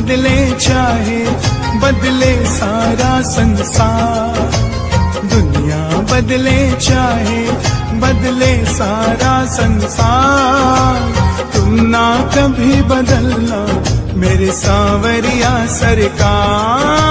बदले चाहे, बदले सारा संसार। दुनिया बदले चाहे, बदले सारा संसार। तुम ना कभी बदलना मेरे सावरिया सरकार।